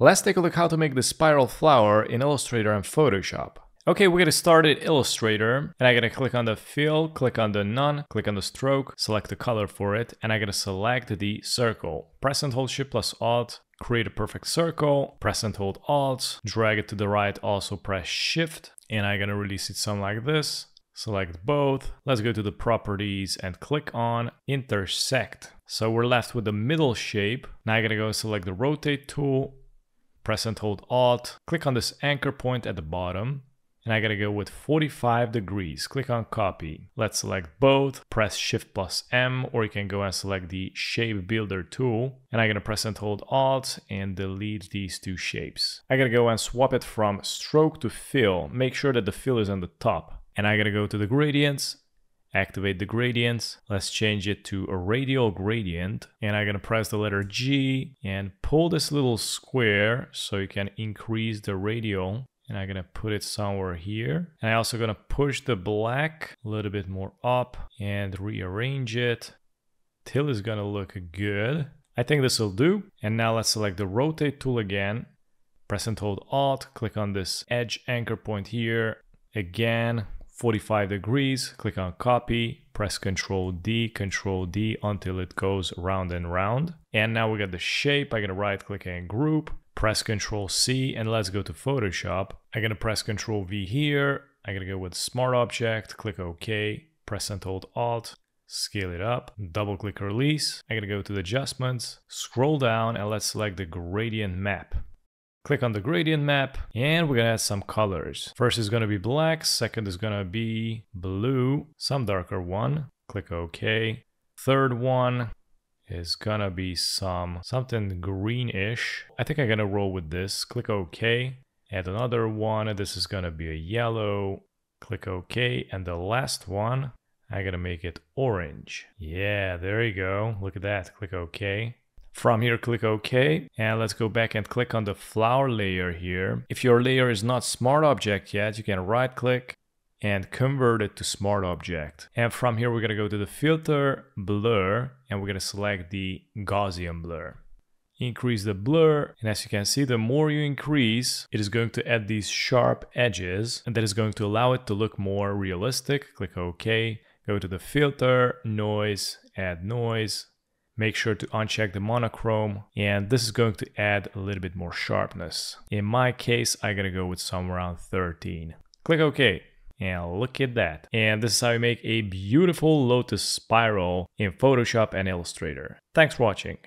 Let's take a look how to make the spiral flower in Illustrator and Photoshop. Okay, we're gonna start in Illustrator, and I'm gonna click on the fill, click on the none, click on the stroke, select the color for it, and I'm gonna select the circle. Press and hold Shift plus Alt, create a perfect circle, press and hold Alt, drag it to the right, also press Shift, and I'm gonna release it something like this. Select both. Let's go to the properties and click on intersect. So we're left with the middle shape. Now I'm gonna go select the rotate tool, press and hold Alt, click on this anchor point at the bottom, and I gotta go with 45 degrees. Click on copy. Let's select both, press shift plus M, or you can go and select the shape builder tool. And I'm gonna press and hold Alt and delete these two shapes. I gotta go and swap it from stroke to fill. Make sure that the fill is on the top. And I gotta go to the gradients, activate the gradients. Let's change it to a radial gradient. And I'm gonna press the letter G and pull this little square so you can increase the radial. And I'm gonna put it somewhere here. And I'm also gonna push the black a little bit more up and rearrange it till it's gonna look good. I think this will do. And now let's select the rotate tool again. Press and hold Alt, click on this edge anchor point here. Again, 45 degrees, click on copy, press Ctrl D, Ctrl D until it goes round and round. And now we got the shape, I'm gonna right click and group, press Ctrl C and let's go to Photoshop. I'm gonna press Ctrl V here, I'm gonna go with Smart Object, click OK, press and hold Alt, scale it up, double click release. I'm gonna go to the adjustments, scroll down and let's select the gradient map. Click on the gradient map and we're gonna add some colors. First is gonna be black, second is gonna be blue, some darker one. Click OK. Third one is gonna be some something greenish. I think I'm gonna roll with this. Click OK. Add another one. This is gonna be a yellow. Click OK. And the last one, I gotta make it orange. Yeah, there you go. Look at that. Click OK. From here, click OK. And let's go back and click on the flower layer here. If your layer is not Smart Object yet, you can right click and convert it to Smart Object. And from here, we're going to go to the Filter, Blur, and we're going to select the Gaussian Blur. Increase the blur, and as you can see, the more you increase, it is going to add these sharp edges, and that is going to allow it to look more realistic. Click OK. Go to the Filter, Noise, Add Noise, Make sure to uncheck the monochrome and this is going to add a little bit more sharpness. In my case, I'm gonna go with somewhere around 13. Click OK. And look at that. And this is how you make a beautiful lotus spiral in Photoshop and Illustrator. Thanks for watching.